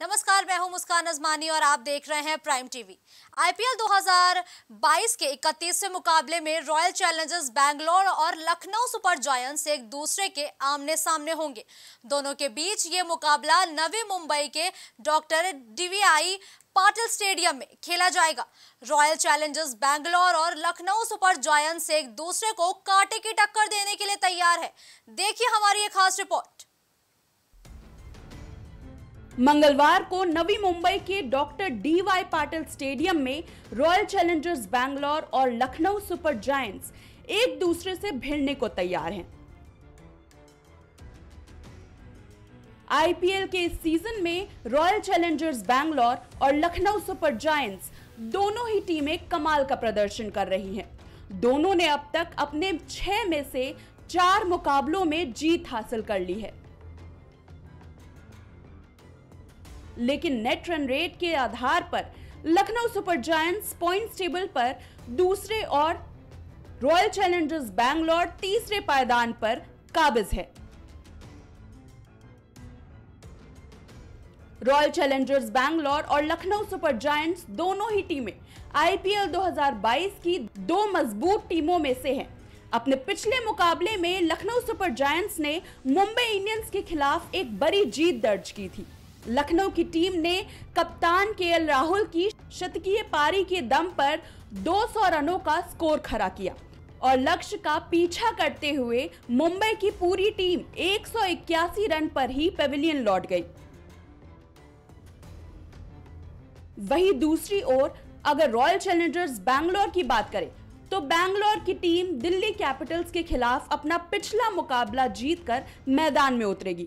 नमस्कार, मैं हूँ मुस्कान अजमानी और आप देख रहे हैं प्राइम टीवी। आईपीएल 2022 के 31वें मुकाबले में रॉयल चैलेंजर्स बैंगलोर और लखनऊ सुपर जॉयंट्स एक दूसरे के आमने सामने होंगे। दोनों के बीच ये मुकाबला नवी मुंबई के डॉक्टर डीवीआई पाटिल स्टेडियम में खेला जाएगा। रॉयल चैलेंजर्स बैंगलोर और लखनऊ सुपर जॉयंट्स एक दूसरे को कांटे की टक्कर देने के लिए तैयार है। देखिए हमारी एक खास रिपोर्ट। मंगलवार को नवी मुंबई के doctor D Y Patil stadium में रॉयल चैलेंजर्स बैंगलोर और लखनऊ सुपर जायंट्स एक दूसरे से भिड़ने को तैयार हैं। आईपीएल के इस सीज़न में रॉयल चैलेंजर्स बैंगलोर और लखनऊ सुपर जायंट्स दोनों ही टीमें कमाल का प्रदर्शन कर रही हैं। दोनों ने अब तक अपने छह में से चार मुकाबलों में जीत हासिल कर ली है। लेकिन नेट रन रेट के आधार पर Lucknow super giants points table पर दूसरे और रॉयल चैलेंजर्स बैंगलोर तीसरे पायदान पर काबिज है। रॉयल चैलेंजर्स बैंगलोर और लखनऊ सुपर जायंट्स दोनों ही टीमें आईपीएल 2022 की दो मज़बूत टीमों में से हैं। अपने पिछले मुकाबले में लखनऊ सुपर जायंट्स ने मुंबई इंडियंस के खिलाफ एक बड़ी जीत दर्ज की थी। लखनऊ की टीम ने कप्तान के राहुल की शतकीय पारी के दम पर 200 रनों का स्कोर खड़ा किया और लक्ष्य का पीछा करते हुए मुंबई की पूरी टीम 181 रन पर ही पेविलियन लौट गई। वहीं दूसरी ओर, अगर रॉयल चैलेंजर्स बैंगलोर की बात करें तो बैंगलोर की टीम दिल्ली कैपिटल्स के खिलाफ अपना पिछला मुकाबला जीतकर मैदान में उतरेगी।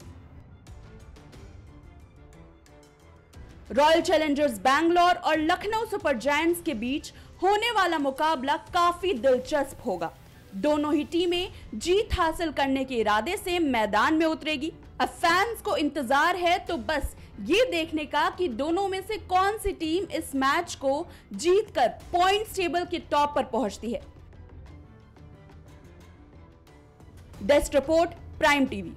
रॉयल चैलेंजर्स बैंगलोर और लखनऊ सुपर जायंट्स के बीच होने वाला मुकाबला काफ़ी दिलचस्प होगा। दोनों ही टीमें जीत हासिल करने के इरादे से मैदान में उतरेगी। अब फैंस को इंतज़ार है तो बस ये देखने का कि दोनों में से कौन सी टीम इस मैच को जीतकर पॉइंट्स टेबल के टॉप पर पहुँचती है। डेस्क रिपोर्ट प्राइम टीवी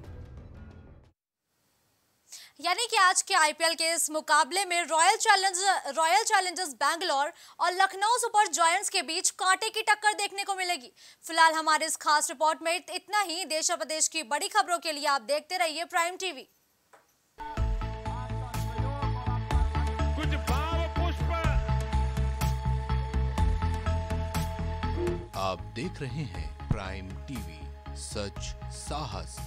यानी कि आज के आईपीएल के इस मुकाबले में Royal Challenger Royal Challengers Bangalore और लखनऊ सुपर जॉयंट्स के बीच कांटे की टक्कर देखने को मिलेगी। फ़िलहाल हमारे इस खास रिपोर्ट में इतना ही। देश और प्रदेश की बड़ी खबरों के लिए आप देखते रहिए प्राइम टीवी कुछ पुष्प आप देख रहे हैं प्राइम टीवी सच साहस।